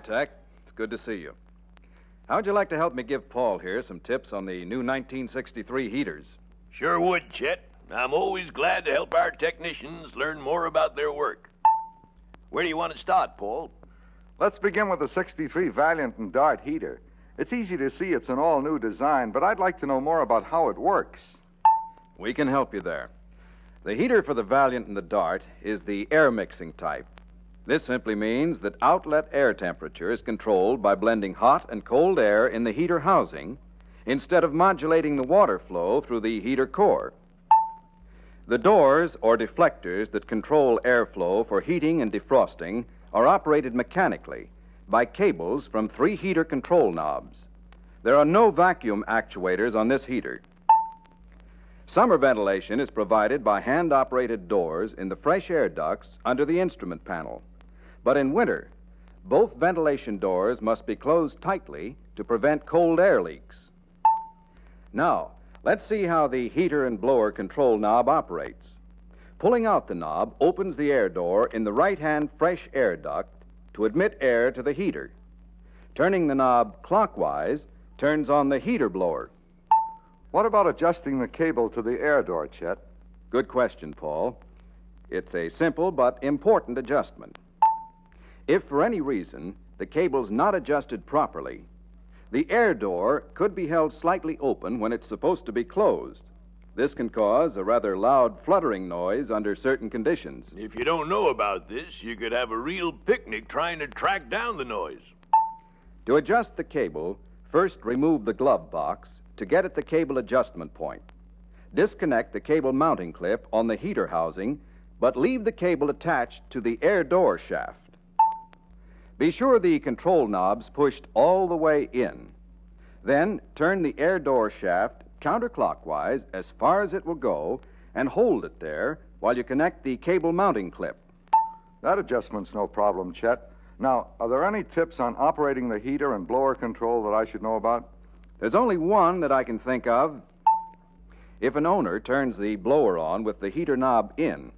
Hi, Tech. It's good to see you. How'd you like to help me give Paul here some tips on the new 1963 heaters? Sure would, Chet. I'm always glad to help our technicians learn more about their work. Where do you want to start, Paul? Let's begin with the 63 Valiant and Dart heater. It's easy to see it's an all new design, but I'd like to know more about how it works. We can help you there. The heater for the Valiant and the Dart is the air mixing type. This simply means that outlet air temperature is controlled by blending hot and cold air in the heater housing instead of modulating the water flow through the heater core. The doors or deflectors that control airflow for heating and defrosting are operated mechanically by cables from three heater control knobs. There are no vacuum actuators on this heater. Summer ventilation is provided by hand operated doors in the fresh air ducts under the instrument panel. But in winter, both ventilation doors must be closed tightly to prevent cold air leaks. Now, let's see how the heater and blower control knob operates. Pulling out the knob opens the air door in the right hand fresh air duct to admit air to the heater. Turning the knob clockwise turns on the heater blower. What about adjusting the cable to the air door, Chet? Good question, Paul. It's a simple but important adjustment. If for any reason the cable's not adjusted properly, the air door could be held slightly open when it's supposed to be closed. This can cause a rather loud fluttering noise under certain conditions. If you don't know about this, you could have a real picnic trying to track down the noise. To adjust the cable, first remove the glove box to get at the cable adjustment point. Disconnect the cable mounting clip on the heater housing, but leave the cable attached to the air door shaft. Be sure the control knob's pushed all the way in. Then turn the air door shaft counterclockwise as far as it will go and hold it there while you connect the cable mounting clip. That adjustment's no problem, Chet. Now, are there any tips on operating the heater and blower control that I should know about? There's only one that I can think of. If an owner turns the blower on with the heater knob in,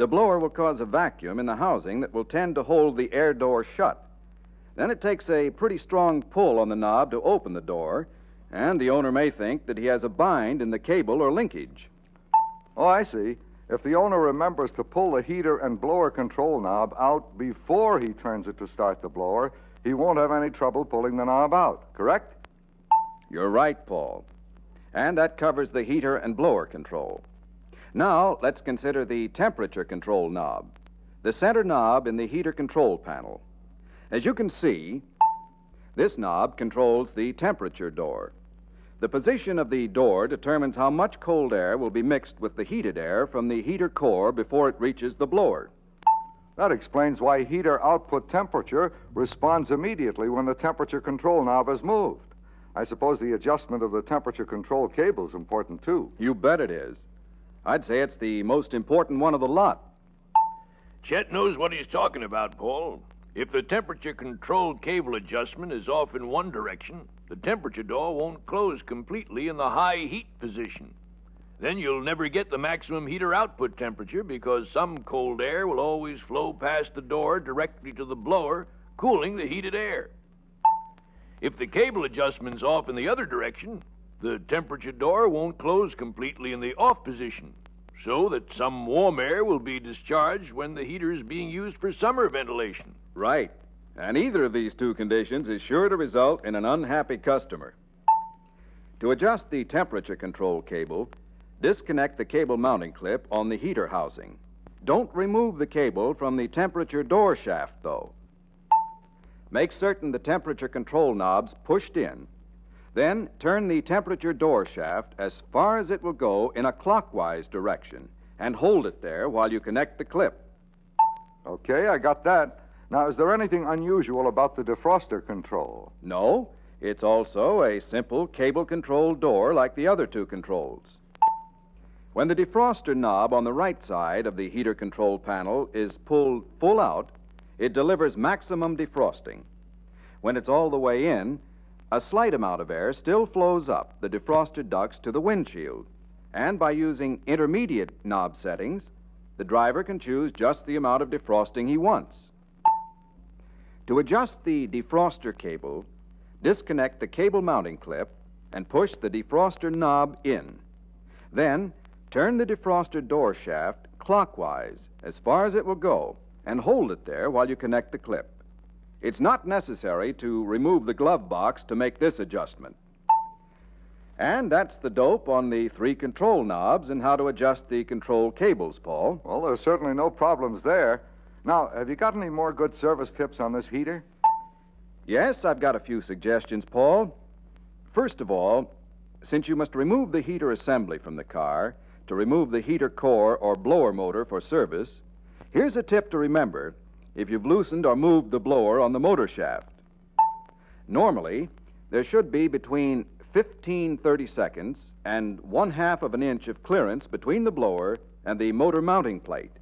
the blower will cause a vacuum in the housing that will tend to hold the air door shut. Then it takes a pretty strong pull on the knob to open the door, and the owner may think that he has a bind in the cable or linkage. Oh, I see. If the owner remembers to pull the heater and blower control knob out before he turns it to start the blower, he won't have any trouble pulling the knob out, correct? You're right, Paul. And that covers the heater and blower control. Now, let's consider the temperature control knob, the center knob in the heater control panel. As you can see, this knob controls the temperature door. The position of the door determines how much cold air will be mixed with the heated air from the heater core before it reaches the blower. That explains why heater output temperature responds immediately when the temperature control knob is moved. I suppose the adjustment of the temperature control cable is important too. You bet it is. I'd say it's the most important one of the lot. Chet knows what he's talking about, Paul. If the temperature control cable adjustment is off in one direction, the temperature door won't close completely in the high heat position. Then you'll never get the maximum heater output temperature because some cold air will always flow past the door directly to the blower, cooling the heated air. If the cable adjustment's off in the other direction, the temperature door won't close completely in the off position, so that some warm air will be discharged when the heater is being used for summer ventilation. Right. And either of these two conditions is sure to result in an unhappy customer. To adjust the temperature control cable, disconnect the cable mounting clip on the heater housing. Don't remove the cable from the temperature door shaft, though. Make certain the temperature control knob's pushed in. Then turn the temperature door shaft as far as it will go in a clockwise direction and hold it there while you connect the clip. Okay, I got that. Now, is there anything unusual about the defroster control? No, it's also a simple cable controlled door like the other two controls. When the defroster knob on the right side of the heater control panel is pulled full out, it delivers maximum defrosting. When it's all the way in, a slight amount of air still flows up the defrosted ducts to the windshield. And by using intermediate knob settings, the driver can choose just the amount of defrosting he wants. To adjust the defroster cable, disconnect the cable mounting clip and push the defroster knob in. Then, turn the defroster door shaft clockwise as far as it will go and hold it there while you connect the clip. It's not necessary to remove the glove box to make this adjustment. And that's the dope on the three control knobs and how to adjust the control cables, Paul. Well, there's certainly no problems there. Now, have you got any more good service tips on this heater? Yes, I've got a few suggestions, Paul. First of all, since you must remove the heater assembly from the car to remove the heater core or blower motor for service, here's a tip to remember if you've loosened or moved the blower on the motor shaft. Normally, there should be between 15 30 seconds and one half of an inch of clearance between the blower and the motor mounting plate.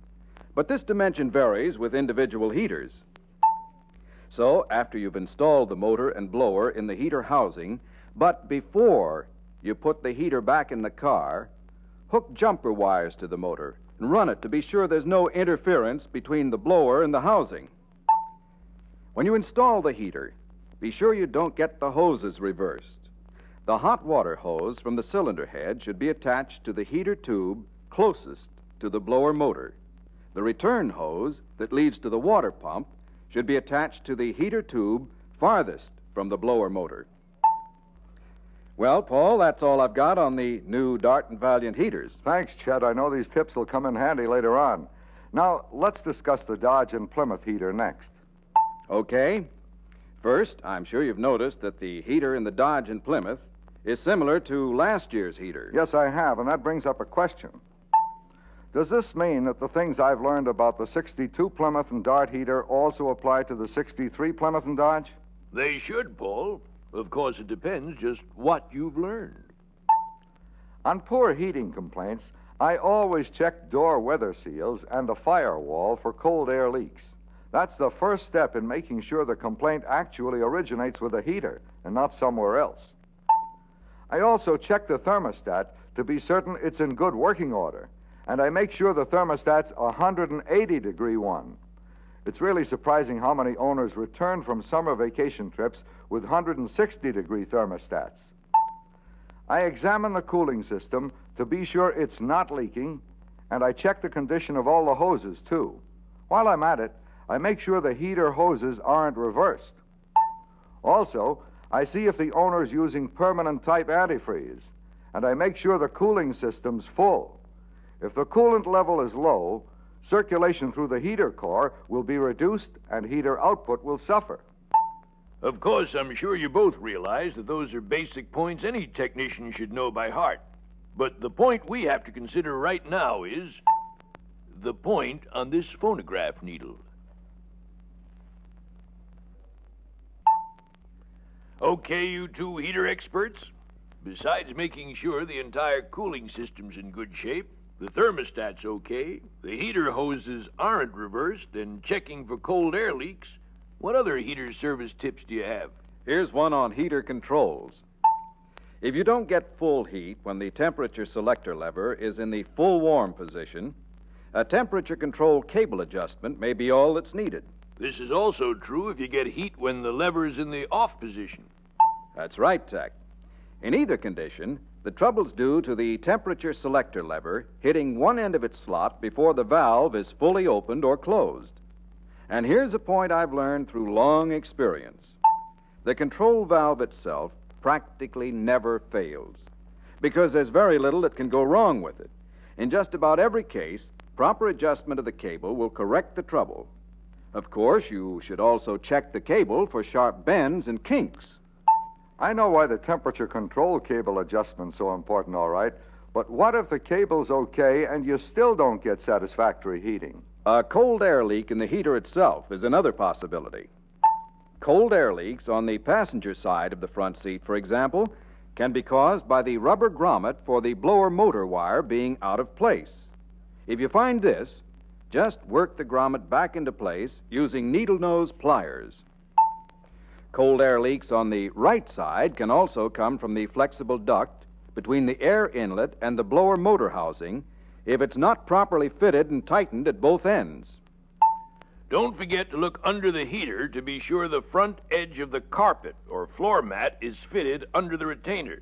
But this dimension varies with individual heaters. So, after you've installed the motor and blower in the heater housing, but before you put the heater back in the car, hook jumper wires to the motor and run it to be sure there's no interference between the blower and the housing. When you install the heater, be sure you don't get the hoses reversed. The hot water hose from the cylinder head should be attached to the heater tube closest to the blower motor. The return hose that leads to the water pump should be attached to the heater tube farthest from the blower motor. Well, Paul, that's all I've got on the new Dart and Valiant heaters. Thanks, Chet. I know these tips will come in handy later on. Now, let's discuss the Dodge and Plymouth heater next. Okay. First, I'm sure you've noticed that the heater in the Dodge and Plymouth is similar to last year's heater. Yes, I have, and that brings up a question. Does this mean that the things I've learned about the 62 Plymouth and Dart heater also apply to the 63 Plymouth and Dodge? They should, Paul. Of course, it depends just what you've learned. On poor heating complaints, I always check door weather seals and the firewall for cold air leaks. That's the first step in making sure the complaint actually originates with the heater and not somewhere else. I also check the thermostat to be certain it's in good working order, and I make sure the thermostat's a 180 degree one. It's really surprising how many owners return from summer vacation trips with 160 degree thermostats. I examine the cooling system to be sure it's not leaking, and I check the condition of all the hoses, too. While I'm at it, I make sure the heater hoses aren't reversed. Also, I see if the owner's using permanent type antifreeze, and I make sure the cooling system's full. If the coolant level is low, circulation through the heater core will be reduced and heater output will suffer. Of course, I'm sure you both realize that those are basic points any technician should know by heart. But the point we have to consider right now is the point on this phonograph needle. Okay, you two heater experts. Besides making sure the entire cooling system's in good shape, the thermostat's okay, the heater hoses aren't reversed, and checking for cold air leaks, what other heater service tips do you have? Here's one on heater controls. If you don't get full heat when the temperature selector lever is in the full warm position, a temperature control cable adjustment may be all that's needed. This is also true if you get heat when the lever is in the off position. That's right, Tech. In either condition, the trouble's due to the temperature selector lever hitting one end of its slot before the valve is fully opened or closed. And here's a point I've learned through long experience the control valve itself practically never fails because there's very little that can go wrong with it. In just about every case, proper adjustment of the cable will correct the trouble. Of course, you should also check the cable for sharp bends and kinks. I know why the temperature control cable adjustment's so important, all right, but what if the cable's okay and you still don't get satisfactory heating? A cold air leak in the heater itself is another possibility. Cold air leaks on the passenger side of the front seat, for example, can be caused by the rubber grommet for the blower motor wire being out of place. If you find this, just work the grommet back into place using needle nose pliers. Cold air leaks on the right side can also come from the flexible duct between the air inlet and the blower motor housing if it's not properly fitted and tightened at both ends. Don't forget to look under the heater to be sure the front edge of the carpet or floor mat is fitted under the retainer.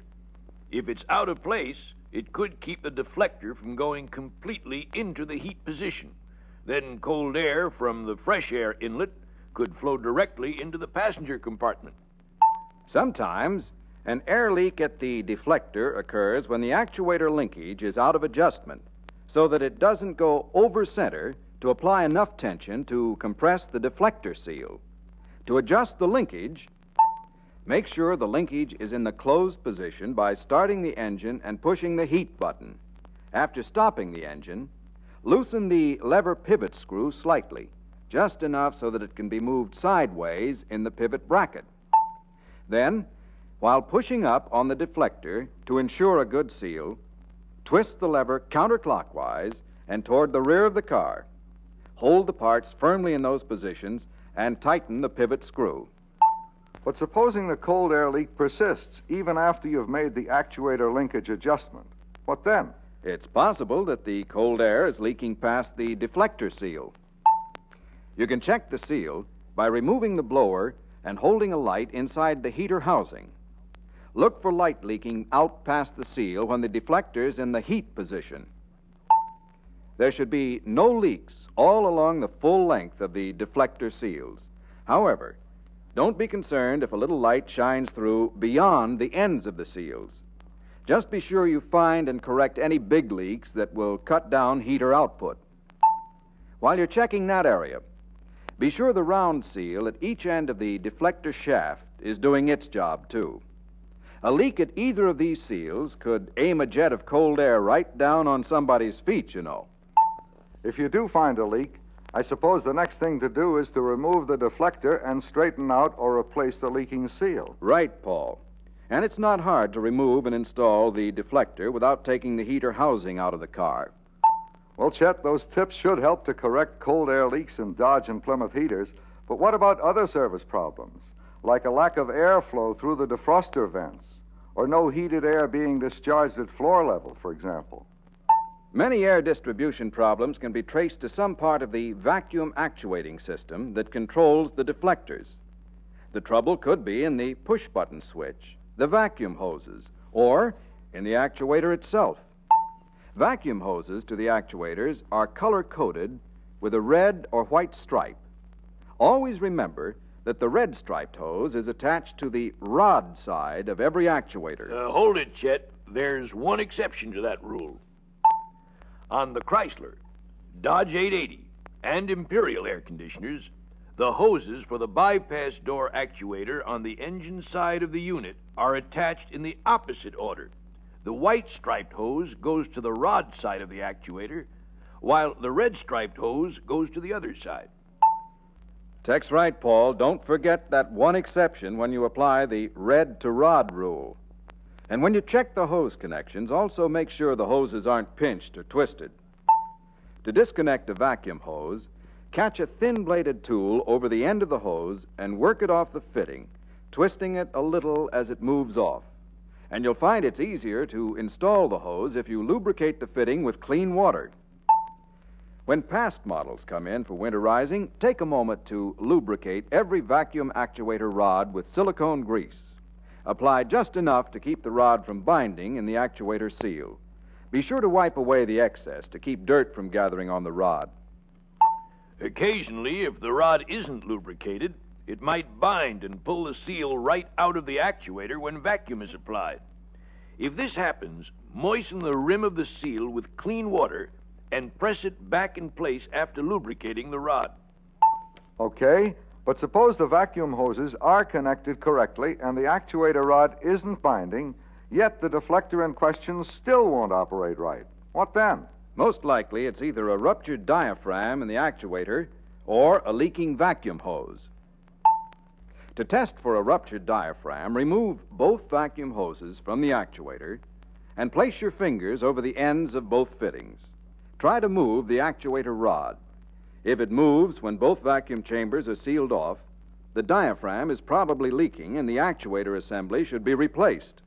If it's out of place, it could keep the deflector from going completely into the heat position. Then cold air from the fresh air inlet could flow directly into the passenger compartment. Sometimes an air leak at the deflector occurs when the actuator linkage is out of adjustment so that it doesn't go over center to apply enough tension to compress the deflector seal. To adjust the linkage, make sure the linkage is in the closed position by starting the engine and pushing the heat button. After stopping the engine, loosen the lever pivot screw slightly, just enough so that it can be moved sideways in the pivot bracket. Then, while pushing up on the deflector to ensure a good seal, twist the lever counterclockwise and toward the rear of the car. Hold the parts firmly in those positions and tighten the pivot screw. But supposing the cold air leak persists even after you've made the actuator linkage adjustment, what then? It's possible that the cold air is leaking past the deflector seal. You can check the seal by removing the blower and holding a light inside the heater housing. Look for light leaking out past the seal when the deflector is in the heat position. There should be no leaks all along the full length of the deflector seals. However, don't be concerned if a little light shines through beyond the ends of the seals. Just be sure you find and correct any big leaks that will cut down heater output. While you're checking that area, be sure the round seal at each end of the deflector shaft is doing its job, too. A leak at either of these seals could aim a jet of cold air right down on somebody's feet, you know. If you do find a leak, I suppose the next thing to do is to remove the deflector and straighten out or replace the leaking seal. Right, Paul. And it's not hard to remove and install the deflector without taking the heater housing out of the car. Well, Chet, those tips should help to correct cold air leaks in Dodge and Plymouth heaters. But what about other service problems, like a lack of airflow through the defroster vents, or no heated air being discharged at floor level, for example? Many air distribution problems can be traced to some part of the vacuum actuating system that controls the deflectors. The trouble could be in the push button switch, the vacuum hoses, or in the actuator itself. Vacuum hoses to the actuators are color coded with a red or white stripe. Always remember that the red striped hose is attached to the rod side of every actuator. Uh, hold it, Chet. There's one exception to that rule. On the Chrysler, Dodge 880, and Imperial air conditioners, the hoses for the bypass door actuator on the engine side of the unit are attached in the opposite order. The white striped hose goes to the rod side of the actuator, while the red striped hose goes to the other side. Tech's right, Paul. Don't forget that one exception when you apply the red to rod rule. And when you check the hose connections, also make sure the hoses aren't pinched or twisted. To disconnect a vacuum hose, catch a thin bladed tool over the end of the hose and work it off the fitting, twisting it a little as it moves off. And you'll find it's easier to install the hose if you lubricate the fitting with clean water. When past models come in for winterizing, take a moment to lubricate every vacuum actuator rod with silicone grease. Apply just enough to keep the rod from binding in the actuator seal. Be sure to wipe away the excess to keep dirt from gathering on the rod. Occasionally, if the rod isn't lubricated, it might bind and pull the seal right out of the actuator when vacuum is applied. If this happens, moisten the rim of the seal with clean water and press it back in place after lubricating the rod. Okay, but suppose the vacuum hoses are connected correctly and the actuator rod isn't binding, yet the deflector in question still won't operate right. What then? Most likely, it's either a ruptured diaphragm in the actuator or a leaking vacuum hose. To test for a ruptured diaphragm, remove both vacuum hoses from the actuator and place your fingers over the ends of both fittings. Try to move the actuator rod. If it moves when both vacuum chambers are sealed off, the diaphragm is probably leaking and the actuator assembly should be replaced.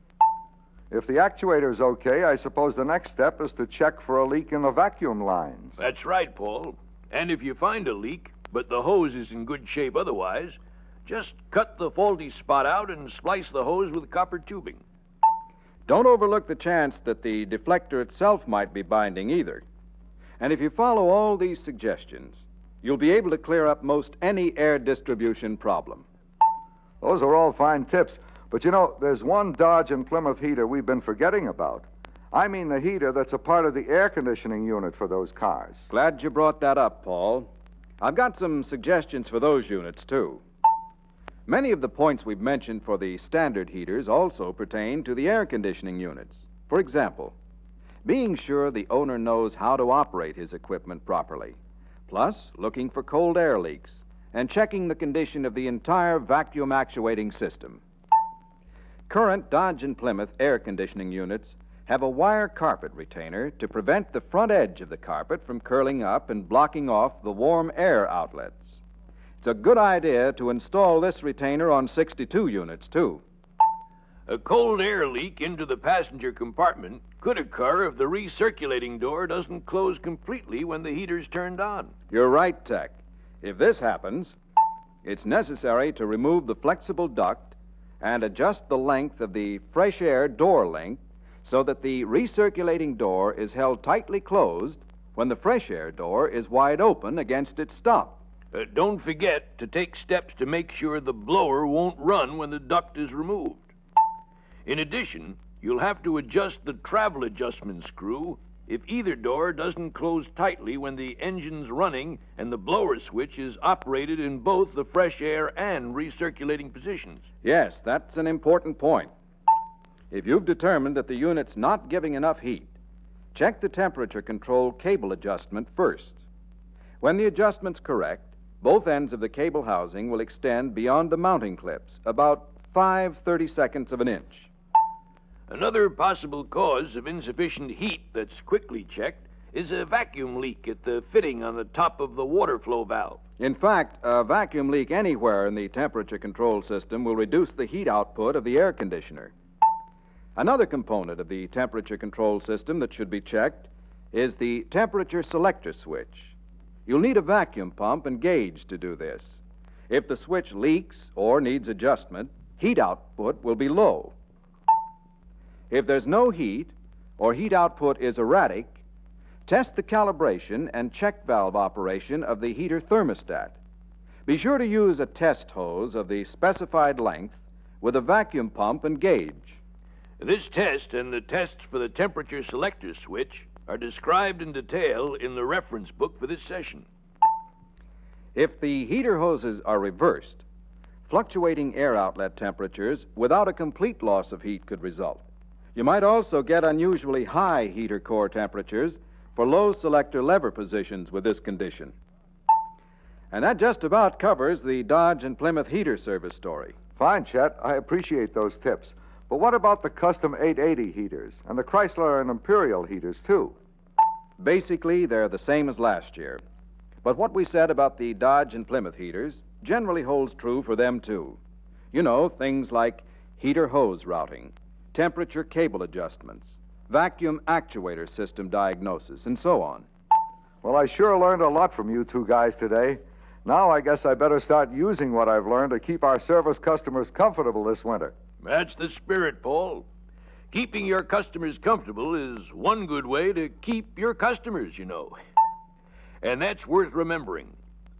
If the actuator is okay, I suppose the next step is to check for a leak in the vacuum lines. That's right, Paul. And if you find a leak, but the hose is in good shape otherwise, just cut the faulty spot out and splice the hose with copper tubing. Don't overlook the chance that the deflector itself might be binding either. And if you follow all these suggestions, you'll be able to clear up most any air distribution problem. Those are all fine tips. But you know, there's one Dodge and Plymouth heater we've been forgetting about. I mean the heater that's a part of the air conditioning unit for those cars. Glad you brought that up, Paul. I've got some suggestions for those units, too. Many of the points we've mentioned for the standard heaters also pertain to the air conditioning units. For example, being sure the owner knows how to operate his equipment properly, plus looking for cold air leaks and checking the condition of the entire vacuum actuating system. Current Dodge and Plymouth air conditioning units have a wire carpet retainer to prevent the front edge of the carpet from curling up and blocking off the warm air outlets. It's a good idea to install this retainer on 62 units, too. A cold air leak into the passenger compartment could occur if the recirculating door doesn't close completely when the heater's turned on. You're right, Tech. If this happens, it's necessary to remove the flexible duct and adjust the length of the fresh air door link so that the recirculating door is held tightly closed when the fresh air door is wide open against its stop. Uh, don't forget to take steps to make sure the blower won't run when the duct is removed. In addition, you'll have to adjust the travel adjustment screw if either door doesn't close tightly when the engine's running and the blower switch is operated in both the fresh air and recirculating positions. Yes, that's an important point. If you've determined that the unit's not giving enough heat, check the temperature control cable adjustment first. When the adjustment's correct, both ends of the cable housing will extend beyond the mounting clips, about 5 30 seconds of an inch. Another possible cause of insufficient heat that's quickly checked is a vacuum leak at the fitting on the top of the water flow valve. In fact, a vacuum leak anywhere in the temperature control system will reduce the heat output of the air conditioner. Another component of the temperature control system that should be checked is the temperature selector switch. You'll need a vacuum pump and gauge to do this. If the switch leaks or needs adjustment, heat output will be low. If there's no heat or heat output is erratic, test the calibration and check valve operation of the heater thermostat. Be sure to use a test hose of the specified length with a vacuum pump and gauge. This test and the tests for the temperature selector switch are described in detail in the reference book for this session. If the heater hoses are reversed, fluctuating air outlet temperatures without a complete loss of heat could result. You might also get unusually high heater core temperatures for low selector lever positions with this condition. And that just about covers the Dodge and Plymouth heater service story. Fine, Chet. I appreciate those tips. But what about the custom 880 heaters and the Chrysler and Imperial heaters, too? Basically, they're the same as last year. But what we said about the Dodge and Plymouth heaters generally holds true for them, too. You know, things like heater hose routing, temperature cable adjustments, vacuum actuator system diagnosis, and so on. Well, I sure learned a lot from you two guys today. Now I guess I better start using what I've learned to keep our service customers comfortable this winter. That's the spirit, Paul. Keeping your customers comfortable is one good way to keep your customers, you know. And that's worth remembering.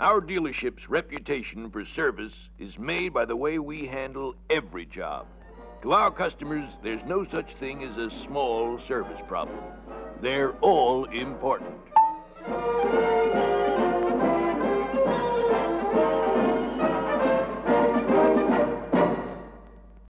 Our dealership's reputation for service is made by the way we handle every job. To our customers, there's no such thing as a small service problem. They're all important.